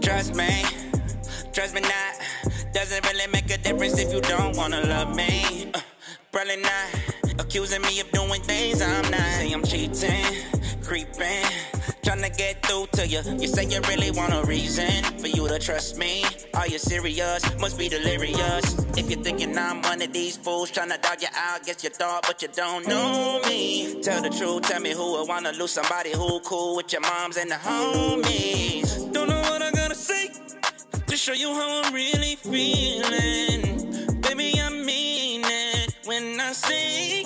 trust me, trust me not. Doesn't really make a difference if you don't wanna love me. Uh, probably not. Accusing me of doing things I'm not. Say I'm cheating, creeping, trying to get through to you. You say you really want a reason for you to trust me. Are you serious? Must be delirious. If you're thinking I'm one of these fools trying to dog you out, guess you thought, but you don't know me. Tell the truth, tell me who would wanna lose somebody who cool with your moms and the homies. Don't know what I gotta say to show you how I'm really feeling. Baby, I mean it when I say